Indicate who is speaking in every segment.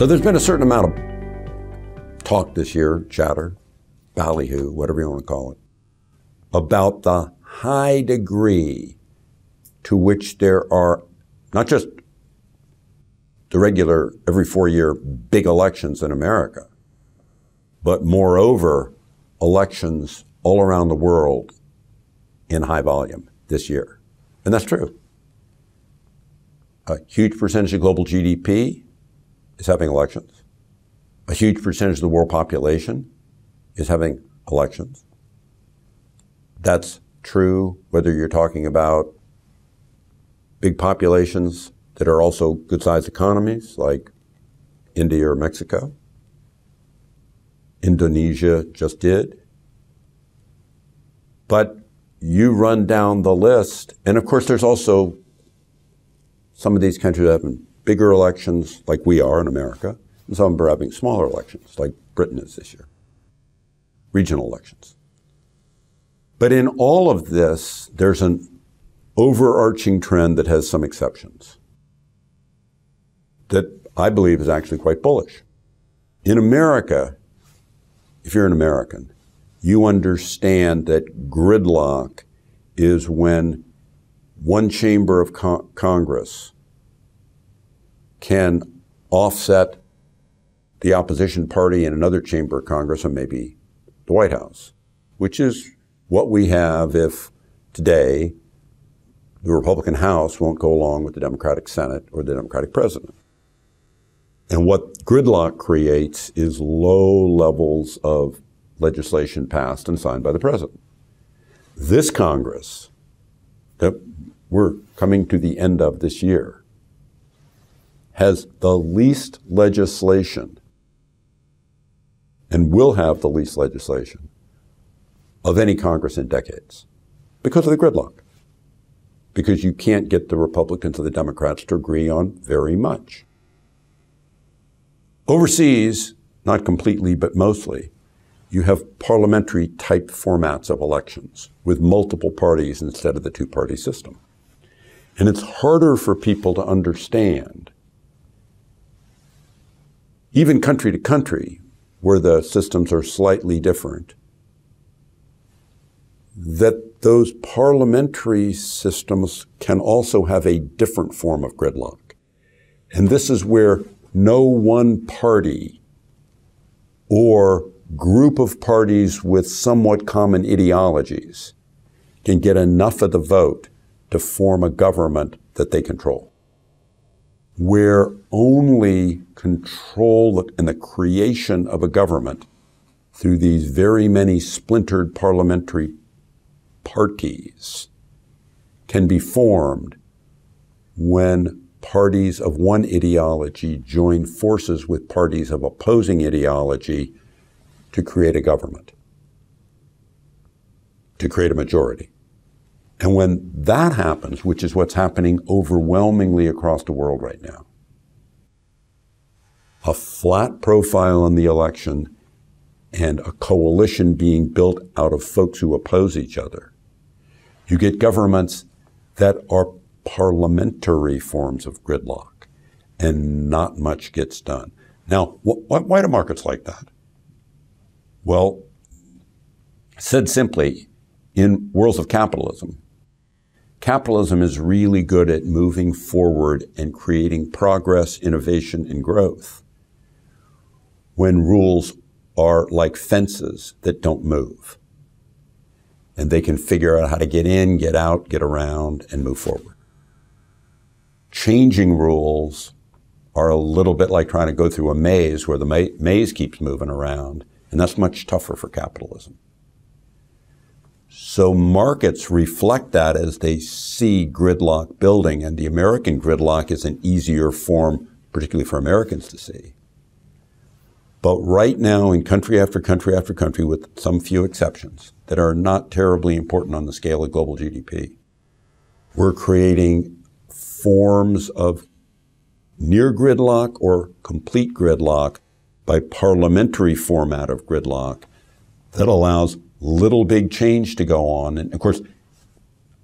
Speaker 1: So there's been a certain amount of talk this year, chatter, ballyhoo, whatever you want to call it, about the high degree to which there are not just the regular every four year big elections in America, but moreover, elections all around the world in high volume this year. And that's true. A huge percentage of global GDP is having elections. A huge percentage of the world population is having elections. That's true whether you're talking about big populations that are also good sized economies like India or Mexico. Indonesia just did. But you run down the list, and of course, there's also some of these countries having bigger elections, like we are in America, and some are having smaller elections, like Britain is this year, regional elections. But in all of this, there's an overarching trend that has some exceptions that I believe is actually quite bullish. In America, if you're an American, you understand that gridlock is when one chamber of con- Congress can offset the opposition party in another chamber of Congress and maybe the White House, which is what we have if today the Republican House won't go along with the Democratic Senate or the Democratic President. And what gridlock creates is low levels of legislation passed and signed by the president. This Congress that we're coming to the end of this year has the least legislation and will have the least legislation of any Congress in decades because of the gridlock. Because you can't get the Republicans and the Democrats to agree on very much. Overseas, not completely, but mostly, you have parliamentary type formats of elections with multiple parties instead of the two party system. And it's harder for people to understand, even country to country, where the systems are slightly different, that those parliamentary systems can also have a different form of gridlock. And this is where no one party or group of parties with somewhat common ideologies can get enough of the vote to form a government that they control. Where only control and the creation of a government through these very many splintered parliamentary parties can be formed when parties of one ideology join forces with parties of opposing ideology to create a government, to create a majority. And when that happens, which is what's happening overwhelmingly across the world right now, a flat profile in the election and a coalition being built out of folks who oppose each other, you get governments that are parliamentary forms of gridlock, and not much gets done. Now, wh- why do markets like that? Well, said simply, in worlds of capitalism, capitalism is really good at moving forward and creating progress, innovation, and growth when rules are like fences that don't move. And they can figure out how to get in, get out, get around, and move forward. Changing rules are a little bit like trying to go through a maze where the maze keeps moving around and that's much tougher for capitalism. So markets reflect that as they see gridlock building, and the American gridlock is an easier form, particularly for Americans to see. But right now, in country after country after country, with some few exceptions that are not terribly important on the scale of global GDP, we're creating forms of near gridlock or complete gridlock by parliamentary format of gridlock that allows little big change to go on. And of course,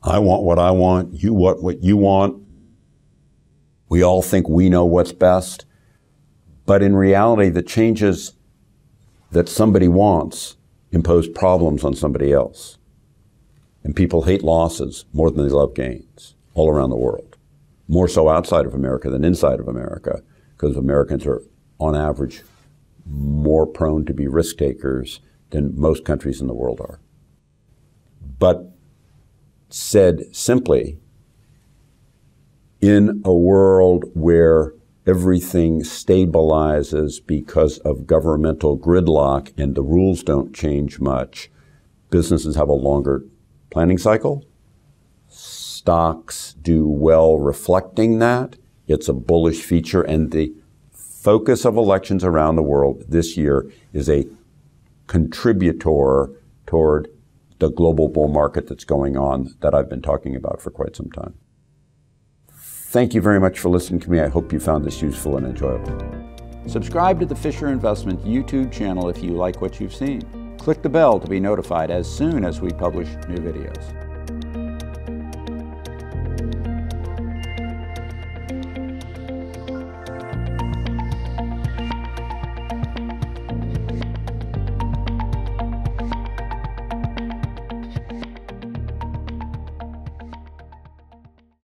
Speaker 1: I want what I want, you want what you want. We all think we know what's best. But in reality, the changes that somebody wants impose problems on somebody else. And people hate losses more than they love gains all around the world. More so outside of America than inside of America, because Americans are, on average, more prone to be risk takers than most countries in the world are. But said simply, in a world where everything stabilizes because of governmental gridlock and the rules don't change much, businesses have a longer planning cycle. Stocks do well reflecting that. It's a bullish feature, and the focus of elections around the world this year is a contributor toward the global bull market that's going on that I've been talking about for quite some time. Thank you very much for listening to me. I hope you found this useful and enjoyable. Subscribe to the Fisher Investment YouTube channel if you like what you've seen. Click the bell to be notified as soon as we publish new videos.